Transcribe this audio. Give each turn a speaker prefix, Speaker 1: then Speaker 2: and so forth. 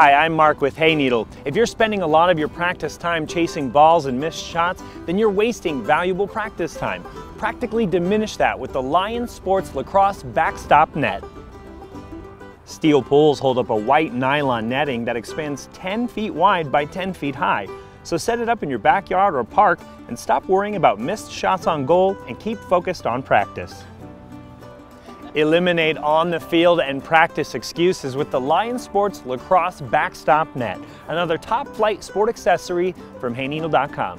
Speaker 1: Hi, I'm Mark with Hayneedle. If you're spending a lot of your practice time chasing balls and missed shots, then you're wasting valuable practice time. Practically diminish that with the Lion Sports Lacrosse Backstop Net. Steel poles hold up a white nylon netting that expands 10 feet wide by 10 feet high. So set it up in your backyard or park and stop worrying about missed shots on goal and keep focused on practice. Eliminate on the field and practice excuses with the Lion Sports Lacrosse Backstop Net, another top flight sport accessory from Hayneedle.com.